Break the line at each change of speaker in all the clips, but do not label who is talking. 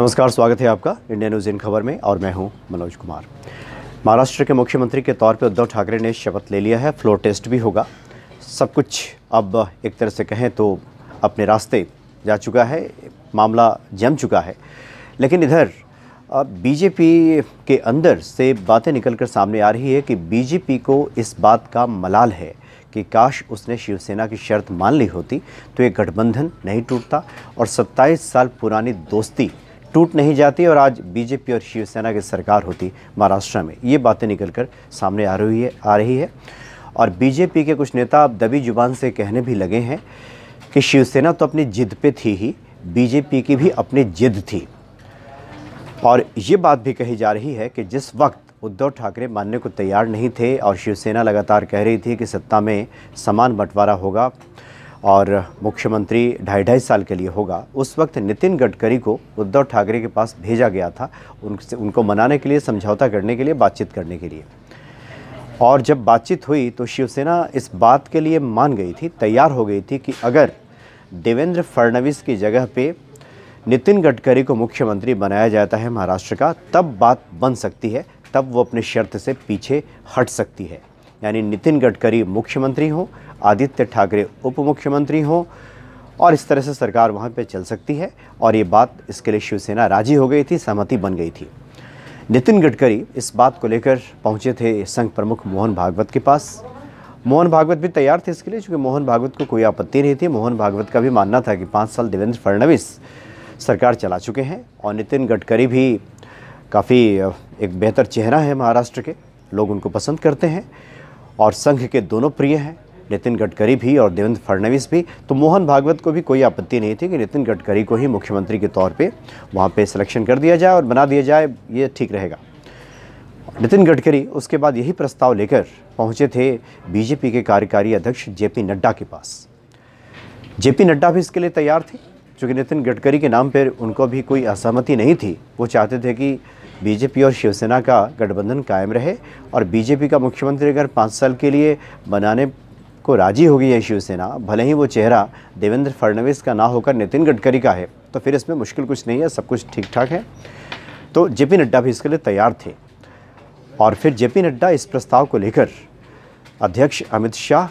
नमस्कार, स्वागत है आपका इंडिया न्यूज़ इन खबर में, और मैं हूँ मनोज कुमार। महाराष्ट्र के मुख्यमंत्री के तौर पर उद्धव ठाकरे ने शपथ ले लिया है, फ्लोर टेस्ट भी होगा। सब कुछ अब एक तरह से कहें तो अपने रास्ते जा चुका है, मामला जम चुका है। लेकिन इधर बीजेपी के अंदर से बातें निकलकर सामने आ रही है कि बीजेपी को इस बात का मलाल है कि काश उसने शिवसेना की शर्त मान ली होती तो ये गठबंधन नहीं टूटता, और 27 साल पुरानी दोस्ती टूट नहीं जाती और आज बीजेपी और शिवसेना की सरकार होती महाराष्ट्र में। ये बातें निकलकर सामने आ रही है, आ रही है। और बीजेपी के कुछ नेता अब दबी ज़ुबान से कहने भी लगे हैं कि शिवसेना तो अपनी जिद पे थी ही, बीजेपी की भी अपनी जिद थी। और ये बात भी कही जा रही है कि जिस वक्त उद्धव ठाकरे मानने को तैयार नहीं थे और शिवसेना लगातार कह रही थी कि सत्ता में समान बंटवारा होगा और मुख्यमंत्री ढाई ढाई साल के लिए होगा। उस वक्त नितिन गडकरी को उद्धव ठाकरे के पास भेजा गया था उनसे उनको मनाने के लिए, समझौता करने के लिए, बातचीत करने के लिए। और जब बातचीत हुई तो शिवसेना इस बात के लिए मान गई थी, तैयार हो गई थी कि अगर देवेंद्र फडणवीस की जगह पे नितिन गडकरी को मुख्यमंत्री बनाया जाता है महाराष्ट्र का, तब बात बन सकती है, तब वो अपने शर्त से पीछे हट सकती है। यानी नितिन गडकरी मुख्यमंत्री हों, आदित्य ठाकरे उप मुख्यमंत्री हों, और इस तरह से सरकार वहाँ पे चल सकती है, और ये बात इसके लिए शिवसेना राज़ी हो गई थी, सहमति बन गई थी। नितिन गडकरी इस बात को लेकर पहुँचे थे संघ प्रमुख मोहन भागवत के पास। मोहन भागवत भी तैयार थे इसके लिए, क्योंकि मोहन भागवत को कोई आपत्ति नहीं थी। मोहन भागवत का भी मानना था कि पाँच साल देवेंद्र फडणवीस सरकार चला चुके हैं, और नितिन गडकरी भी काफ़ी, एक बेहतर चेहरा है महाराष्ट्र के, लोग उनको पसंद करते हैं। और संघ के दोनों प्रिय हैं, नितिन गडकरी भी और देवेंद्र फडणवीस भी। तो मोहन भागवत को भी कोई आपत्ति नहीं थी कि नितिन गडकरी को ही मुख्यमंत्री के तौर पे वहाँ पे सिलेक्शन कर दिया जाए और बना दिया जाए, ये ठीक रहेगा। नितिन गडकरी उसके बाद यही प्रस्ताव लेकर पहुँचे थे बीजेपी के कार्यकारी अध्यक्ष जेपी नड्डा के पास। जेपी नड्डा भी इसके लिए तैयार थे, क्योंकि नितिन गडकरी के नाम पर उनको भी कोई असहमति नहीं थी। वो चाहते थे कि बीजेपी और शिवसेना का गठबंधन कायम रहे और बीजेपी का मुख्यमंत्री अगर पाँच साल के लिए बनाने को राज़ी हो गई है शिवसेना, भले ही वो चेहरा देवेंद्र फडणवीस का ना होकर नितिन गडकरी का है तो फिर इसमें मुश्किल कुछ नहीं है, सब कुछ ठीक ठाक है। तो जेपी नड्डा भी इसके लिए तैयार थे। और फिर जेपी नड्डा इस प्रस्ताव को लेकर अध्यक्ष अमित शाह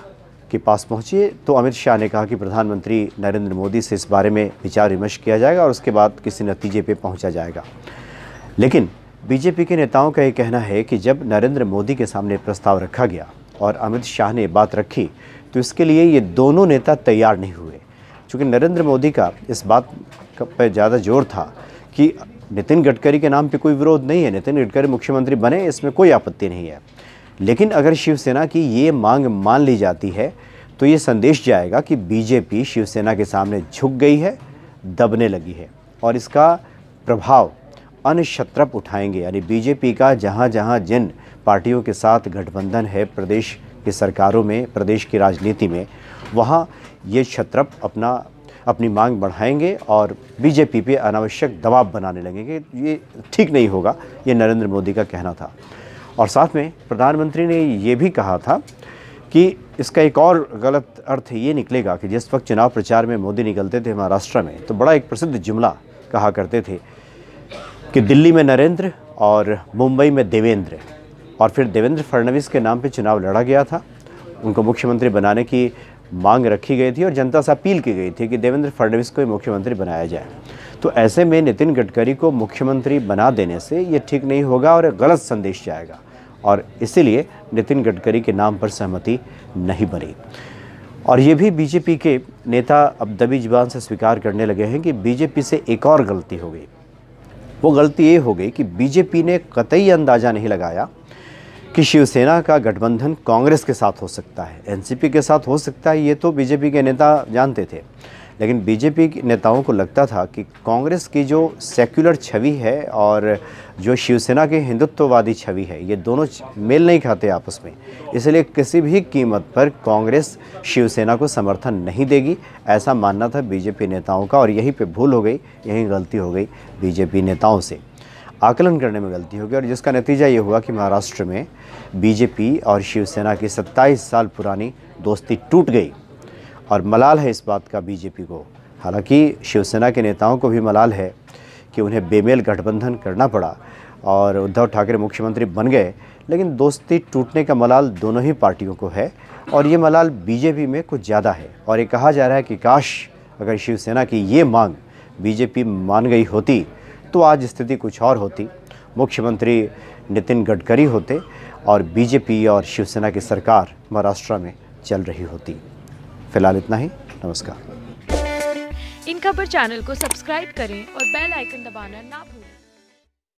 के पास पहुँचे तो अमित शाह ने कहा कि प्रधानमंत्री नरेंद्र मोदी से इस बारे में विचार विमर्श किया जाएगा और उसके बाद किसी नतीजे पे पहुँचा जाएगा। लेकिन बीजेपी के नेताओं का ये कहना है कि जब नरेंद्र मोदी के सामने प्रस्ताव रखा गया और अमित शाह ने बात रखी तो इसके लिए ये दोनों नेता तैयार नहीं हुए। क्योंकि नरेंद्र मोदी का इस बात पर ज़्यादा ज़ोर था कि नितिन गडकरी के नाम पे कोई विरोध नहीं है, नितिन गडकरी मुख्यमंत्री बने, इसमें कोई आपत्ति नहीं है। लेकिन अगर शिवसेना की ये मांग मान ली जाती है तो ये संदेश जाएगा कि बीजेपी शिवसेना के सामने झुक गई है, दबने लगी है और इसका प्रभाव अन्य छत्रप उठाएँगे। यानी बीजेपी का जहाँ जहाँ जिन पार्टियों के साथ गठबंधन है प्रदेश की सरकारों में, प्रदेश की राजनीति में, वहाँ ये छत्रप अपना, अपनी मांग बढ़ाएँगे और बीजेपी पे अनावश्यक दबाव बनाने लगेंगे। ये ठीक नहीं होगा, ये नरेंद्र मोदी का कहना था। और साथ में प्रधानमंत्री ने ये भी कहा था कि इसका एक और गलत अर्थ ये निकलेगा कि जिस वक्त चुनाव प्रचार में मोदी निकलते थे महाराष्ट्र में तो बड़ा एक प्रसिद्ध जुमला कहा करते थे। कि दिल्ली में नरेंद्र और मुंबई में देवेंद्र। और फिर देवेंद्र फडणवीस के नाम पे चुनाव लड़ा गया था। उनको मुख्यमंत्री बनाने की मांग रखी गई थी और जनता से अपील की गई थी कि देवेंद्र फडणवीस को मुख्यमंत्री बनाया जाए। तो ऐसे में नितिन गडकरी को मुख्यमंत्री बना देने से ये ठीक नहीं होगा और गलत संदेश जाएगा। और इसीलिए नितिन गडकरी के नाम पर सहमति नहीं बनी। और ये भी बीजेपी के नेता अब दबी ज़ुबान से स्वीकार करने लगे हैं कि बीजेपी से एक और गलती हो गई। वो गलती ये हो गई कि बीजेपी ने कतई अंदाज़ा नहीं लगाया कि शिवसेना का गठबंधन कांग्रेस के साथ हो सकता है, एनसीपी के साथ हो सकता है, ये तो बीजेपी के नेता जानते थे। लेकिन बीजेपी के नेताओं को लगता था कि कांग्रेस की जो सेक्युलर छवि है और जो शिवसेना की हिंदुत्ववादी छवि है, ये दोनों मेल नहीं खाते आपस में। इसलिए किसी भी कीमत पर कांग्रेस शिवसेना को समर्थन नहीं देगी, ऐसा मानना था बीजेपी नेताओं का और यहीं पे भूल हो गई, यहीं गलती हो गई बीजेपी नेताओं से। आकलन करने में गलती हो गई और जिसका नतीजा ये हुआ कि महाराष्ट्र में बीजेपी और शिवसेना की 27 साल पुरानी दोस्ती टूट गई। और मलाल है इस बात का बीजेपी को। हालाँकि शिवसेना के नेताओं को भी मलाल है कि उन्हें बेमेल गठबंधन करना पड़ा और उद्धव ठाकरे मुख्यमंत्री बन गए, लेकिन दोस्ती टूटने का मलाल दोनों ही पार्टियों को है और ये मलाल बीजेपी में कुछ ज़्यादा है। और ये कहा जा रहा है कि काश अगर शिवसेना की ये मांग बीजेपी मान गई होती तो आज स्थिति कुछ और होती। मुख्यमंत्री नितिन गडकरी होते और बीजेपी और शिवसेना की सरकार महाराष्ट्र में चल रही होती। फ़िलहाल इतना ही। नमस्कार।
इन खबर चैनल को सब्सक्राइब करें और बेल आइकन दबाना ना भूलें।